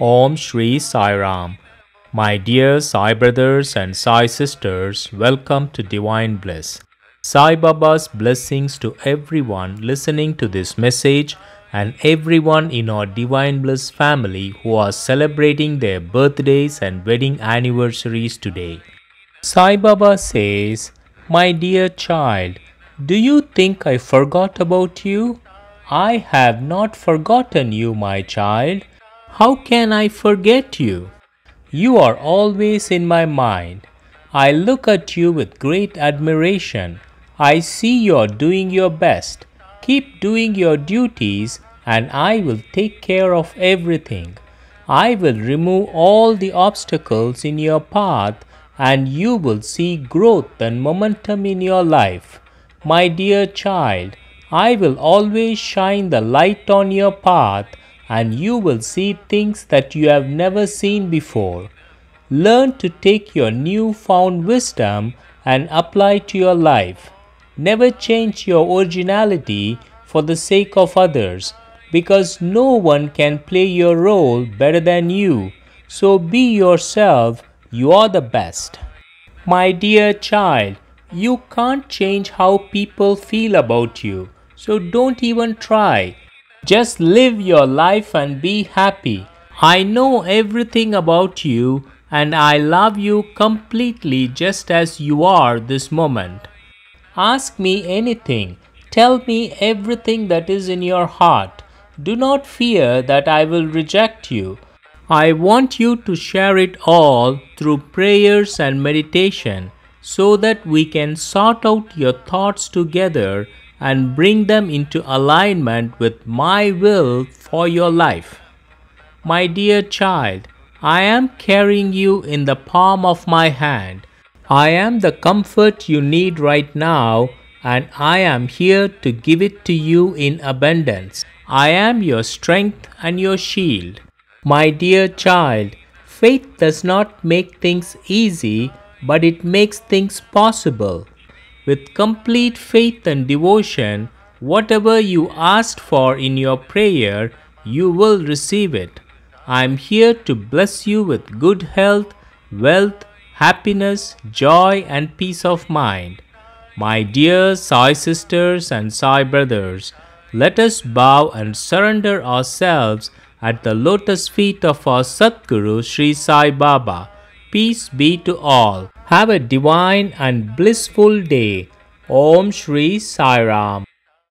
Om Shri Sai Ram. My dear Sai brothers and Sai sisters, welcome to Divine Bliss. Sai Baba's blessings to everyone listening to this message and everyone in our Divine Bliss family who are celebrating their birthdays and wedding anniversaries today. Sai Baba says, My dear child, do you think I forgot about you? I have not forgotten you, my child. How can I forget you? You are always in my mind. I look at you with great admiration. I see you are doing your best. Keep doing your duties, and I will take care of everything. I will remove all the obstacles in your path, and you will see growth and momentum in your life. My dear child, I will always shine the light on your path and you will see things that you have never seen before. Learn to take your new-found wisdom and apply to your life. Never change your originality for the sake of others because no one can play your role better than you. So be yourself, you are the best. My dear child, you can't change how people feel about you, so don't even try. Just live your life and be happy. I know everything about you and I love you completely just as you are this moment. Ask me anything. Tell me everything that is in your heart. Do not fear that I will reject you. I want you to share it all through prayers and meditation so that we can sort out your thoughts together and bring them into alignment with my will for your life. My dear child, I am carrying you in the palm of my hand. I am the comfort you need right now, and I am here to give it to you in abundance. I am your strength and your shield. My dear child, faith does not make things easy, but it makes things possible. With complete faith and devotion, whatever you asked for in your prayer, you will receive it. I am here to bless you with good health, wealth, happiness, joy, and peace of mind. My dear Sai sisters and Sai brothers, let us bow and surrender ourselves at the lotus feet of our Satguru Sri Sai Baba. Peace be to all. Have a divine and blissful day. Om Shri Sai Ram.